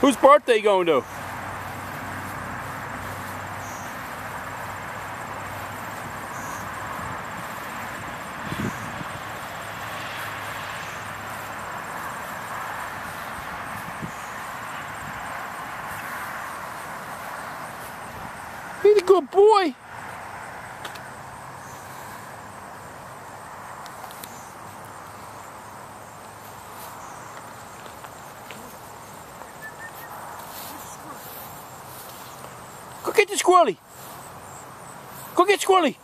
Whose birthday going to? He's a good boy. Get the squirrely. Go get squirrely.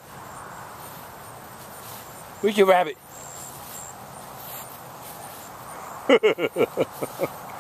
Where's your rabbit?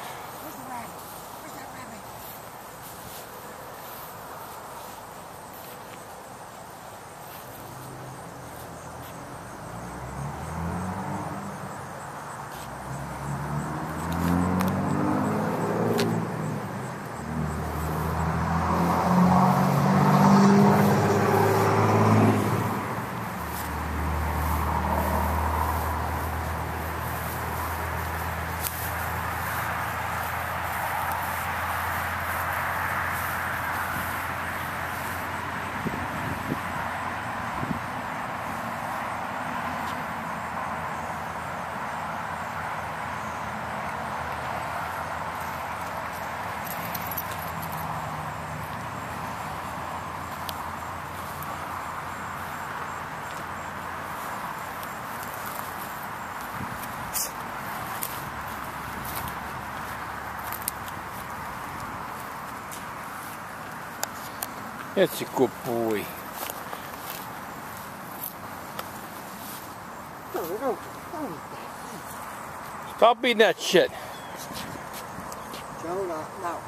That's a good boy. Stop eating that shit. No, no, no.